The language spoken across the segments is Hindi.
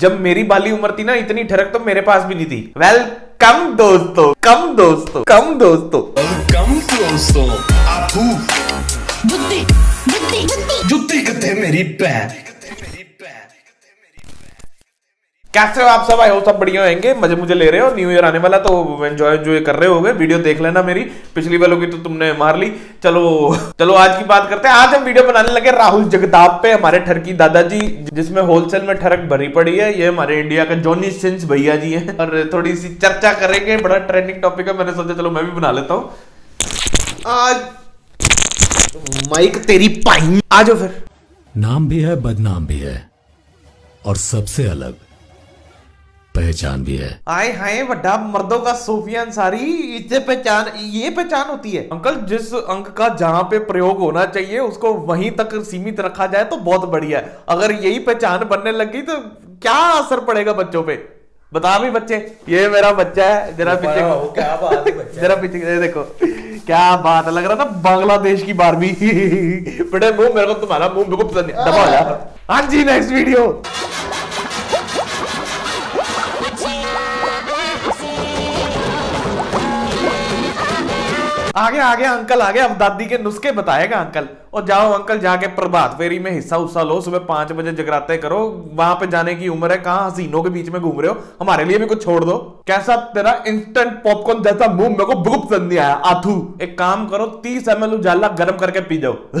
जब मेरी बाली उम्र थी ना इतनी ठरक तो मेरे पास भी नहीं थी। वेल कम दोस्तों कम दोस्तों कम दोस्तों। कम दोस्तों जुत्ती जुत्ती जुत्ती। मेरी पैर कैसे हो आप सब? आए हो सब बढ़िया होंगे। मज़े मुझे ले रहे हो। न्यू ईयर आने वाला तो एंजॉय एंजॉय कर रहे होगे। वीडियो देख लेना मेरी। पिछली वालों की तो तुमने मार ली। चलो चलो, आज की बात करते हैं। आज हम वीडियो बनाने लगे राहुल जगताप पे, हमारे ठरकी दादाजी, जिसमें होलसेल में ठरक भरी पड़ी है। ये हमारे इंडिया का जॉनी सिंस भैया जी है। और थोड़ी सी चर्चा करेंगे। बड़ा ट्रेंडिंग टॉपिक है। मैंने सोचा, चलो मैं भी बना लेता हूँ। आज माइक तेरी पाई। आ जाओ फिर। नाम भी है, बदनाम भी है। और सबसे अलग पहचान भी है। आए हाय बड़ा मर्दों का सोफिया अंसारी इससे पहचान ये पहचान होती है। अंकल जिस अंक का जहाँ पे प्रयोग होना चाहिए उसको वहीं तक सीमित रखा जाए तो बहुत बढ़िया है। अगर यही पहचान बनने लगी तो क्या असर पड़ेगा बच्चों पे? बता भी बच्चे ये मेरा बच्चा है जरा पीछे क्या बात है जरा पीछे देखो क्या बात है लग रहा था बांग्लादेश की बारबी बेटे मुँह मेरे को तुम्हारा मुँह मेरे को पसंद नहीं दबा जा। हाँ जी नेक्स्ट वीडियो आगे आगे, अंकल, आगे, अब दादी के नुस्खे बताएगा अंकल। और जाओ अंकल जाके प्रभात फेरी में हिस्सा उस्सा लो, सुबह पाँच बजे जगराते करो, वहाँ पे जाने की उम्र है, कहाँ हसीनों के बीच में घूम रहे हो, हमारे लिए भी कुछ छोड़ दो। कैसा तेरा इंस्टेंट पॉपकॉर्न जैसा मुँह मेरे को बिल्कुल पसंद नहीं आया, आथू। एक काम करो, तीस एम एल उजाला गर्म करके पी जाओ।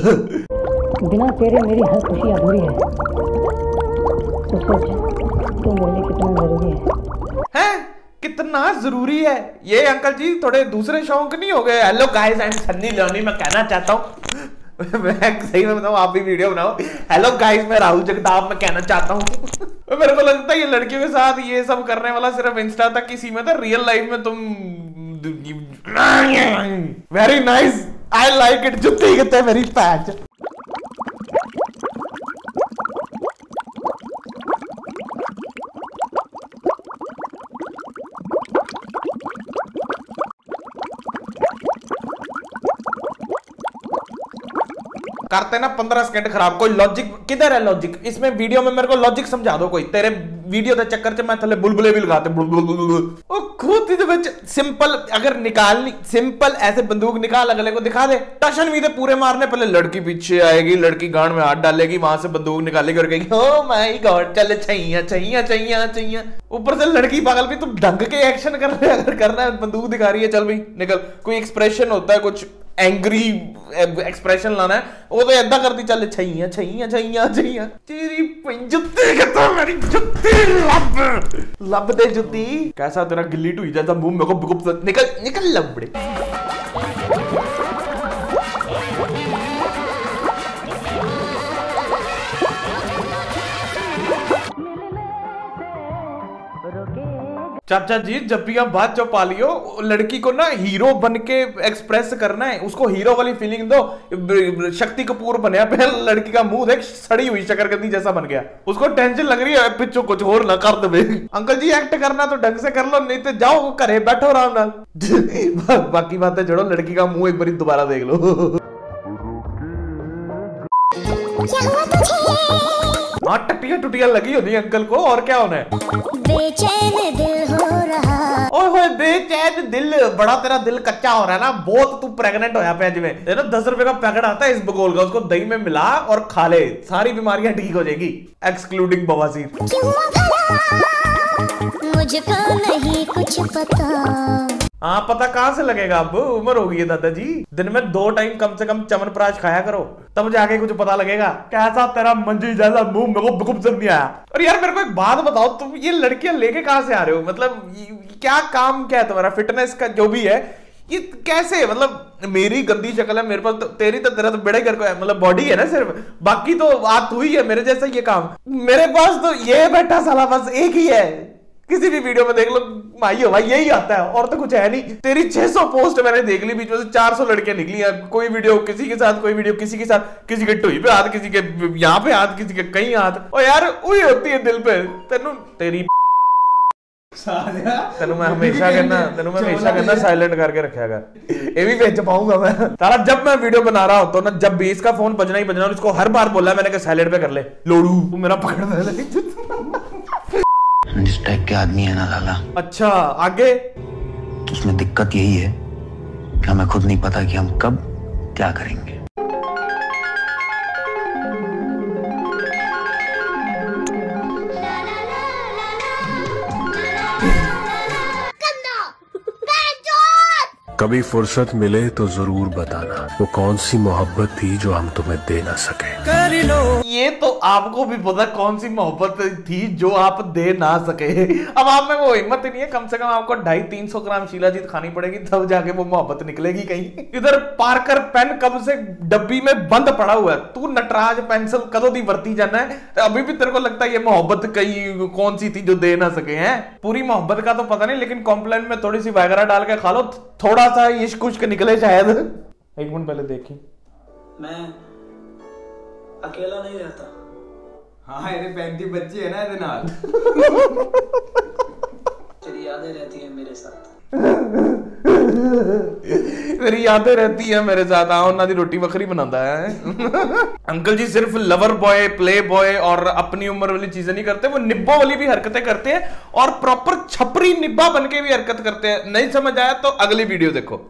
बिना तेरे मेरी हर खुशी अधूरी है। तो सोच, तू मेरे लिए कितना ज़रूरी है? कितना ज़रूरी है? ये अंकल जी, थोड़े दूसरे शौक नहीं हो गए? Hello guys I am Sunny Leone मैं कहना चाहता हूँ। मैं सही में बताऊँ, आप भी वीडियो बनाओ। हेलो गाइस मैं राहुल जगताप, मैं कहना चाहता हूँ। मेरे को लगता है ये लड़कियों के साथ ये सब करने वाला सिर्फ़ इंस्टा तक ही सीमित है रियल लाइफ में तुम very nice I like it जुत्ती कहते मेरी पैच करते ना पंद्रह सेकंड खराब। कोई लॉजिक किधर है लॉजिक इसमें वीडियो में मेरे को लॉजिक समझा दो कोई। तेरे वीडियो के चक्कर से मैं थले बुलबुले भी लगाते खुद सिंपल अगर निकालनी सिंपल ऐसे बंदूक निकाल, अगले को दिखा दे। टशन भी पूरे मारने, पहले लड़की पीछे आएगी, लड़की गांड में हाथ डालेगी, वहाँ से बंदूक निकालेगी और कहेगी ओ माय गॉड चल छैया छैया छैया छैया। ऊपर से लड़की पागल भी तुम ढंग के एक्शन कर रहे अगर करना है, बंदूक दिखा रही है, चल भाई, निकल। कोई एक्सप्रेशन होता है, कुछ एंग्री एक्सप्रेशन लाना है, वो तो ऐदा करती, चल, छैया छैया छैया छैया, तेरी जुत्ती के तो मेरी जुत्ती लब लब दे जुत्ती। कैसा तेरा गिल्ली टूई जैसा मुँह मेरे को निकल निकल लबड़े चाचा जी, जब भी आप बात जो पालियो लड़की को ना हीरो बन के एक्सप्रेस करना है, उसको हीरो वाली फीलिंग दो। शक्ति कपूर बनया पे लड़की का मुँह देख, सड़ी हुई शकरकंदी जैसा बन गया। उसको टेंशन लग रही है पिछो कुछ और ना कर दे अंकल जी एक्ट करना तो ढंग से कर लो, नहीं तो जाओ, घरे बैठो आराम बा- बाकी बातें छोड़ो, लड़की का मुँह एक बार दोबारा देख लो। हाँ। टट्टियाँ टुटियाँ लगी होनी अंकल को और क्या होना है बेचैन दिल हो रहा। ओए होए बेचैन दिल बड़ा तेरा दिल कच्चा हो रहा है ना बहुत तू प्रेग्नेंट होया पे में ये ना दस रुपए का पैकेट आता है इस बगोल का उसको दही में मिला और खा ले सारी बीमारियाँ ठीक हो जाएगी एक्सक्लूडिंग बवासीर। मुझको नहीं कुछ पता। हाँ पता कहाँ से लगेगा अब? उम्र हो गई है दादाजी। दिन में दो टाइम कम से कम चमन चमनप्राश खाया करो। तब जाके कुछ पता लगेगा। कैसा तेरा मंजी जैसा मुँह मेरे को पसंद नहीं आया। और यार, मेरे को एक बात बताओ, तुम ये लड़कियाँ लेके कहाँ से आ रहे हो? मतलब क्या काम क्या है तुम्हारा? फिटनेस का जो भी है, ये कैसे मतलब मेरी गंदी शक्ल है, मेरे पास तो तेरी तो तेरा तो बड़ा कर को है। मतलब बॉडी है ना सिर्फ़। बाकी तो बात हुई है मेरे जैसा ये काम। मेरे पास तो ये बैठा साला, बस एक ही है। किसी भी वीडियो में देख लो भाई हो भाई यही आता है और तो कुछ है नहीं तेरी 600 पोस्ट मैंने देख ली बीच में से 400 लड़कियां निकली हैं कोई वीडियो किसी के साथ कोई वीडियो किसी के साथ किसी के टुई पे हाथ किसी के यहाँ पे हाथ किसी के कहीं हाथ और यार वही होती है दिल पे तेनू तेरी ਤੈਨੂੰ ਮੈਂ ਹਮੇਸ਼ਾ ਕਹਿੰਦਾ ਤੈਨੂੰ मैं हमेशा कहना साइलेंट करके रखा कर ये भी बेच पाऊंगा मैं तारा जब मैं वीडियो बना रहा होता हूँ ना जब भी इसका फोन बजना ही बजना और इसको हर बार बोला मैंने कहा साइलेंट पे कर ले लोड़ू तू मेरा पकड़ दे जिस टाइप के आदमी है ना लाला। अच्छा आगे? उसमें दिक्कत यही है कि हमें खुद नहीं पता कि हम कब क्या करेंगे। कभी फुर्सत मिले तो ज़रूर बताना वो कौन सी मोहब्बत थी जो हम तुम्हें दे ना सके। कर लो। ये तो आपको भी पता कौन सी मोहब्बत थी जो आप दे ना सके। अब आप में वो हिम्मत ही नहीं है कम से कम आपको ढाई तीन सौ ग्राम शिलाजीत खानी पड़ेगी तब जाके वो मोहब्बत निकलेगी कहीं। इधर पार्कर पेन कब से डब्बी में बंद पड़ा हुआ है? तू नटराज पेंसिल कदों दी वरती जाना है? तो अभी भी तेरे को लगता है ये मोहब्बत कहीं कौन सी थी जो दे ना सके हैं? पूरी मोहब्बत का तो पता नहीं लेकिन कॉम्प्लेन में थोड़ी सी वगैरह डाल के खा लो थोड़ा सा इश्क उश्क निकले शायद एक मिनट पहले देखी मैं अकेला नहीं रहता ਹਾਂ ਇਹਦੇ 35 ਬੱਚੇ ਹੈ ਨਾ ਇਹਦੇ ਨਾਲ तेरी यादें रहती हैं मेरे साथ मेरी यादें रहती है मेरे साथ। हाँ, उन्होंने रोटी बखरी बनाता है। अंकल जी सिर्फ़ लवर बॉय प्ले बॉय और अपनी उम्र वाली चीज़ें नहीं करते, वो निब्बो वाली भी हरकतें करते हैं और प्रॉपर छपरी निब्बा बन के भी हरकत करते हैं। नहीं समझ आया तो अगली वीडियो देखो।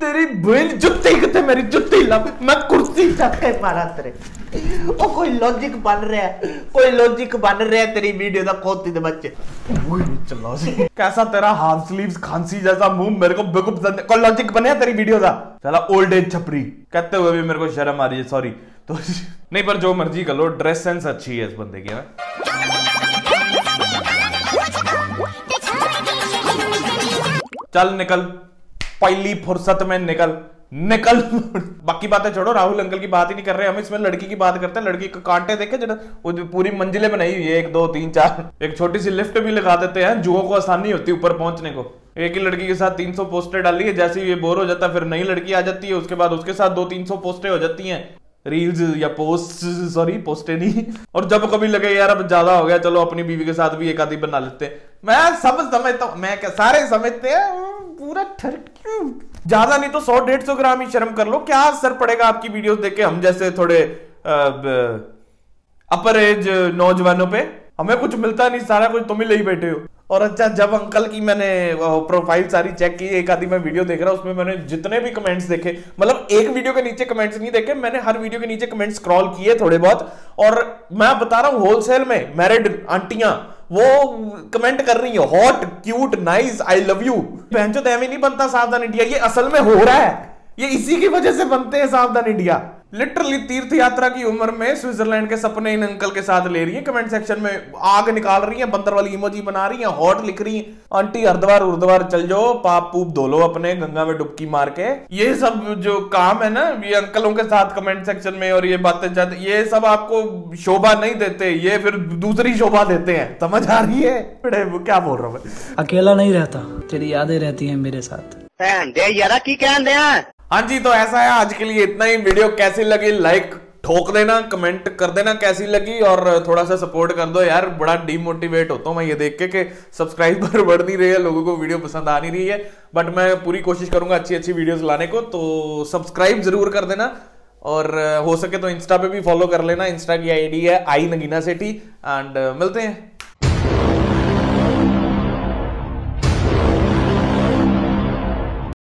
तेरी बहन जुत्ती कितने मेरी जुत्ती लब। मैं कुर्सी चक्के पारा तेरे। ओ, कोई लॉजिक बन रहा है? कोई लॉजिक बन रहा है तेरी वीडियो दा खोती दे बच्चे? वही चलो कैसा तेरा हाफ़ स्लीव्स खांसी जैसा मुँह मेरे को बेवकूफ़ पसंद है कोई लॉजिक बने तेरी वीडियो दा चला ओल्ड एज छपरी। कहते हुए भी मेरे को शर्म आ रही है सॉरी तो नहीं, पर जो मर्ज़ी कर लो ड्रेस सेंस अच्छी है इस बंदे की ना? चल निकल। पहली फुर्सत में निकल निकल। बाकी बातें छोड़ो, राहुल अंकल की बात ही नहीं कर रहे, हम इसमें लड़की की बात करते हैं, लड़की के कांटे देखे जो पूरी मंजिलें बनाई हुई है, एक, दो, तीन, चार। एक छोटी सी लिफ्ट भी लगा देते हैं, जुओं को आसानी होती है ऊपर पहुँचने को। एक ही लड़की के साथ 300 पोस्टें डाली है, जैसे ये बोर हो जाता है, फिर नई लड़की आ जाती है, उसके बाद उसके साथ दो, तीन सौ पोस्टें हो जाती हैं। रील्स या पोस्ट, सॉरी, पोस्टें नहीं। और जब कभी लगे, यार, अब ज़्यादा हो गया, चलो अपनी बीवी के साथ भी एक आधी बना लेते हैं। मैं सब समझता हूँ, मैं क्या सारे समझते हैं। पूरा ठरक ज़्यादा नहीं तो सौ डेढ़ सौ ग्राम ही शर्म कर लो। क्या असर पड़ेगा आपकी वीडियोस देख के? हम जैसे थोड़े अपर एज नौजवानों पे। हमें कुछ मिलता नहीं, सारा कुछ तुम ही ले ही बैठे हो। और अच्छा जब अंकल की मैंने प्रोफ़ाइल सारी चेक की, एक आदि मैं वीडियो देख रहा उसमें मैंने जितने भी कमेंट्स देखे मतलब एक वीडियो के नीचे कमेंट्स नहीं देखे, मैंने हर वीडियो के नीचे कमेंट स्क्रॉल किए थोड़े बहुत। और मैं बता रहा हूँ होलसेल में मैरिड आंटियाँ वो कमेंट कर रही है hot cute nice I love you बहन जो नहीं बनता सावधान इंडिया, ये असल में हो रहा है। ये इसी की वजह से बनते हैं सावधान इंडिया। लिटरली तीर्थ यात्रा की उम्र में स्विट्जरलैंड के सपने इन अंकल के साथ ले रही है। कमेंट सेक्शन में आग निकाल रही है बंदर वाली इमोजी बना रही है हॉट लिख रही है। आंटी हरिद्वार उर्द्वार चल जाओ पाप पूप धो लो अपने गंगा में डुबकी मार के। ये सब जो काम है ना ये अंकलों के साथ कमेंट सेक्शन में और ये बातें जाते ये सब आपको शोभा नहीं देते ये फिर दूसरी शोभा देते हैं। समझ आ रही है? क्या बोल रहा हूँ अकेला नहीं रहता तेरी यादें रहती है मेरे साथ। हाँ जी तो ऐसा है, आज के लिए इतना ही। वीडियो कैसी लगी लाइक ठोक देना कमेंट कर देना कैसी लगी, और थोड़ा सा सपोर्ट कर दो यार। बड़ा डीमोटिवेट होता हूँ मैं ये देख के कि सब्सक्राइबर बढ़ नहीं रही है लोगों को वीडियो पसंद आ नहीं रही है। बट मैं पूरी कोशिश करूँगा अच्छी अच्छी वीडियोस लाने को तो सब्सक्राइब ज़रूर कर देना। और हो सके तो इंस्टा पे भी फॉलो कर लेना। इंस्टा की आईडी है आई नगीना सेठी एंड मिलते हैं।